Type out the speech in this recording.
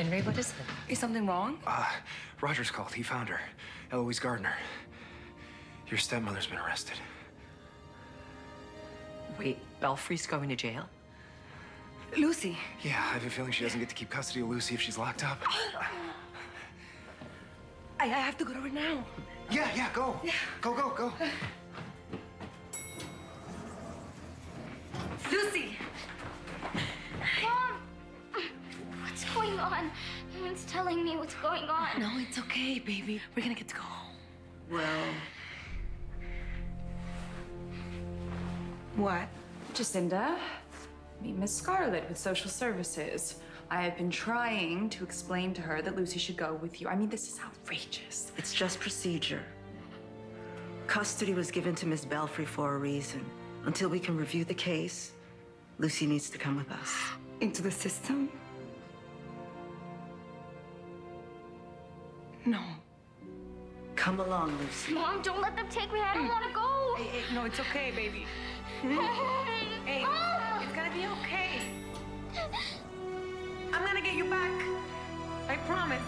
Henry, what is it? Is something wrong? Uh, Roger's called. He found her. Eloise Gardner. Your stepmother's been arrested. Wait, Belfrey's going to jail? Lucy. Yeah, I have a feeling she doesn't get to keep custody of Lucy if she's locked up. I, I have to go to her now. Yeah, yeah, go. Yeah. Go, go, go. Lucy! On? No one's telling me what's going on. No, it's okay, baby. We're gonna get to go home. Well, What? Jacinda, meet Miss Scarlett with social services. I have been trying to explain to her that Lucy should go with you. I mean, this is outrageous. it's just procedure. Custody was given to Miss Belfrey for a reason. Until we can review the case, Lucy needs to come with us. Into the system? No. Come along, Lucy. Mom, don't let them take me. I don't want to go. Hey, hey, no, it's okay, baby. Hmm? Hey, it's gonna be okay. I'm gonna get you back. I promise.